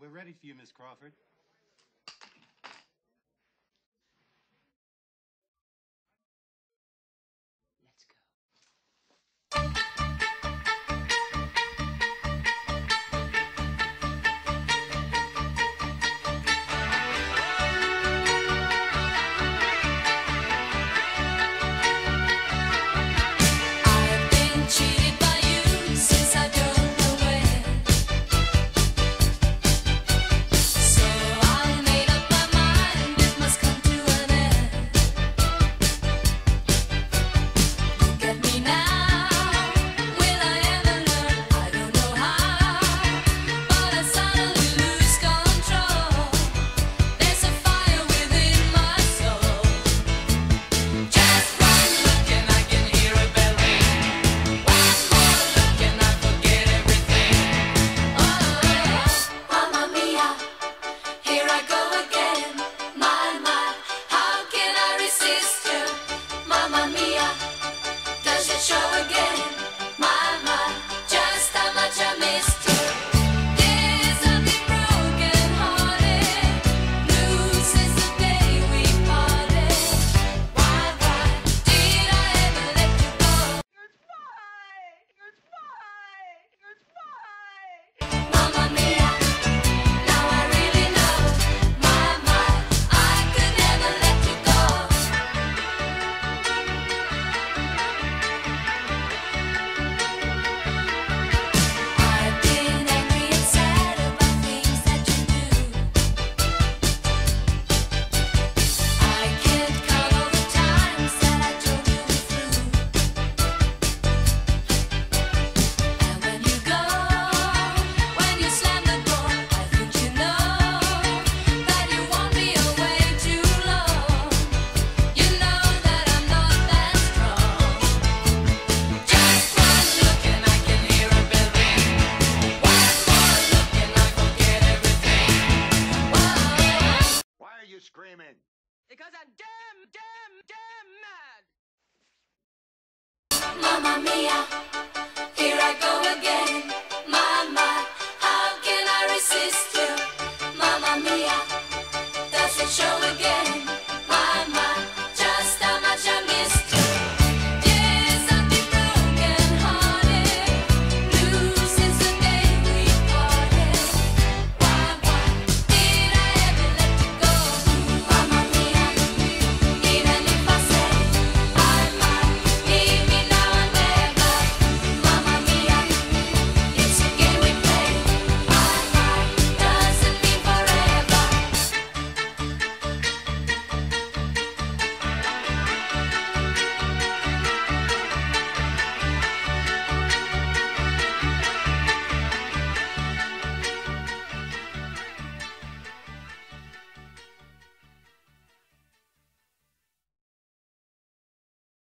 We're ready for you, Miss Crawford. Because I'm damn, damn, damn mad. Mamma mia, here I go again. Mama, how can I resist you? Mamma mia.